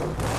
Okay.